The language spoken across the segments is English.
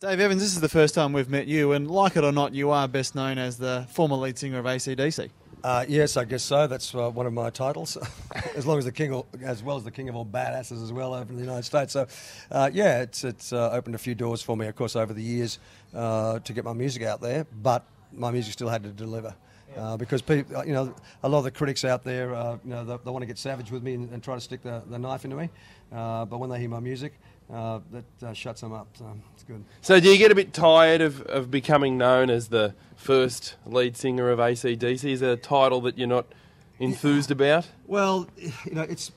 Dave Evans, this is the first time we've met you, and like it or not, you are best known as the former lead singer of ACDC. Uh, yes, I guess so. That's uh, one of my titles, as long as the king, of, as well as the king of all badasses as well over in the United States. So, uh, yeah, it's it's uh, opened a few doors for me, of course, over the years uh, to get my music out there. But my music still had to deliver. Uh, because people, you know, a lot of the critics out there, uh, you know, they, they want to get savage with me and, and try to stick the, the knife into me. Uh, but when they hear my music, uh, that uh, shuts them up. So it's good. So, do you get a bit tired of, of becoming known as the first lead singer of ACDC? Is that a title that you're not enthused about? Well, you know, it's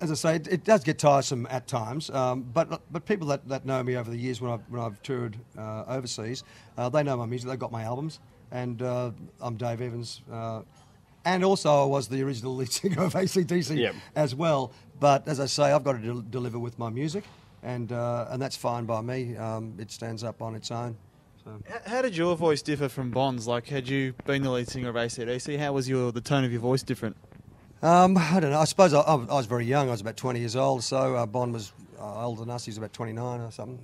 as I say, it, it does get tiresome at times. Um, but but people that, that know me over the years when I've when I've toured uh, overseas, uh, they know my music. They've got my albums, and uh, I'm Dave Evans. Uh, and also, I was the original lead singer of ACDC Yep. as well. But as I say, I've got to del- deliver with my music, and uh, and that's fine by me. Um, it stands up on its own. So. How did your voice differ from Bon's? Like, had you been the lead singer of ACDC, how was your the tone of your voice different? Um, I don't know. I suppose I, I was very young. I was about 20 years old. So uh, Bon was uh, older than us. He was about 29 or something.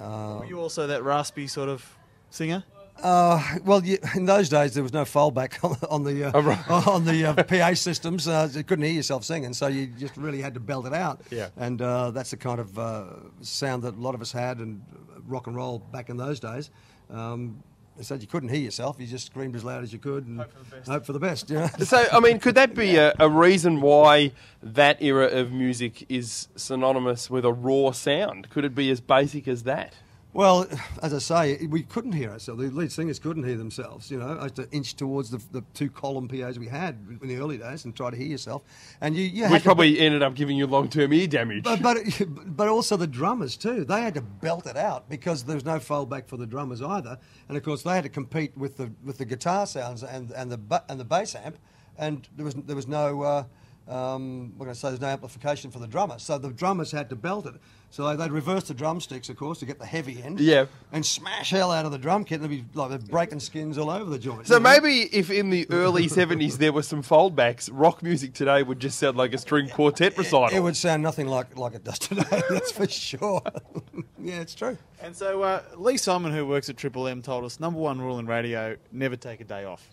Uh, Were you also that raspy sort of singer? Uh, well, you, in those days there was no foldback on, on the uh, Oh, right. on the uh, PA systems. Uh, you couldn't hear yourself singing, so you just really had to belt it out. Yeah. And uh, that's the kind of uh, sound that a lot of us had, and rock and roll back in those days. Um, they said you couldn't hear yourself. You just screamed as loud as you could and Hope for the best. Hope for the best. You know? So, I mean, could that be a, a reason why that era of music is synonymous with a raw sound? Could it be as basic as that? Well, as I say, we couldn't hear ourselves. The lead singers couldn't hear themselves. You know, I had to inch towards the, the two column PAs we had in the early days and try to hear yourself. And you, you Which to- probably ended up giving you long term ear damage. But, but but also the drummers too. They had to belt it out because there was no foldback for the drummers either. And of course, they had to compete with the with the guitar sounds and and the and the bass amp. And there was there was no. Uh, um, what can I say? There's no amplification for the drummer, so the drummers had to belt it. So they, they'd reverse the drumsticks, of course, to get the heavy end. Yeah. And smash hell out of the drum kit, and they'd be like they're breaking skins all over the joint. So you know? maybe if in the early 70s there were some foldbacks, rock music today would just sound like a string quartet recital. it would sound nothing like like it does today. That's for sure. yeah, it's true. And so uh, Lee Simon, who works at Triple M, told us number one rule in radio: never take a day off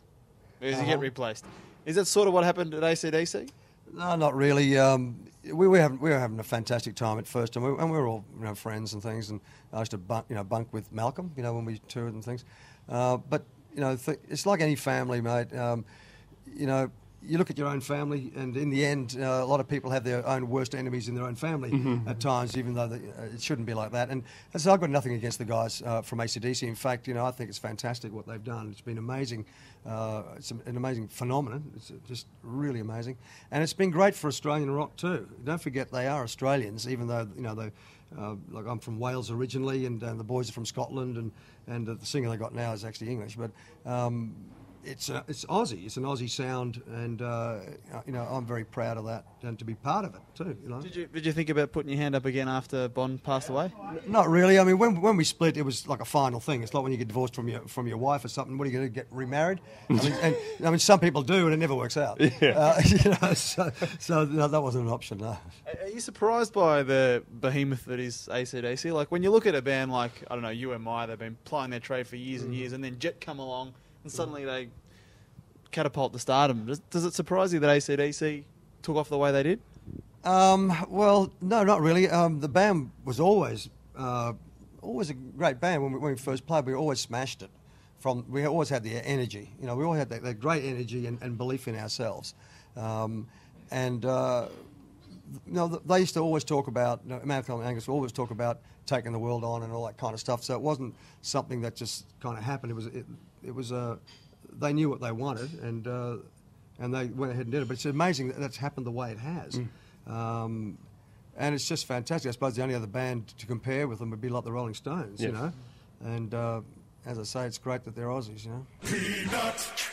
because you get Uh-huh. replaced. Is that sort of what happened at ACDC? No, not really. Um, we were having we were having a fantastic time at first, and we, and we were all you know friends and things. And I used to bunk, you know bunk with Malcolm, you know, when we toured and things. Uh, but you know, th- it's like any family, mate. Um, you know, you look at your own family, and in the end, uh, a lot of people have their own worst enemies in their own family at times, even though they, uh, it shouldn't be like that. And so I've got nothing against the guys uh, from ACDC. In fact, you know, I think it's fantastic what they've done. It's been amazing. Uh, it's an amazing phenomenon. It's just really amazing, and it's been great for Australian rock too. Don't forget they are Australians, even though you know they. Uh, like I'm from Wales originally, and uh, the boys are from Scotland, and and uh, the singer they got now is actually English. But um, it's uh, it's Aussie. It's an Aussie sound, and uh, you know I'm very proud of that and to be part of it too. You know, Did you did you think about putting your hand up again after Bon passed away? not really. I mean, when when we split, it was like a final thing. It's like when you get divorced from your from your wife or something. What are you going to get remarried? I mean, and, I mean, some people do, and it never works out. Uh, you know, so so no, that wasn't an option. No. Are you surprised by the behemoth that is ACDC? Like when you look at a band like I don't know You Am I, they've been plying their trade for years and years, and then Jet come along, and suddenly they catapult to stardom. Does, does it surprise you that ACDC took off the way they did? Um, well, no, not really. Um, the band was always uh, always a great band. When we, when we first played, we always smashed it. From we always had the energy. You know, we always had that, that great energy and, and belief in ourselves. Um, and uh, you know, they used to always talk about you know, Malcolm and Angus would always talk about taking the world on and all that kind of stuff. So it wasn't something that just kind of happened. It was it, it was uh, they knew what they wanted and uh, and they went ahead and did it. But it's amazing that that's happened the way it has. Um, and it's just fantastic. I suppose the only other band to compare with them would be like the Rolling Stones, you know. And uh, as I say, it's great that they're Aussies, you know. Peanut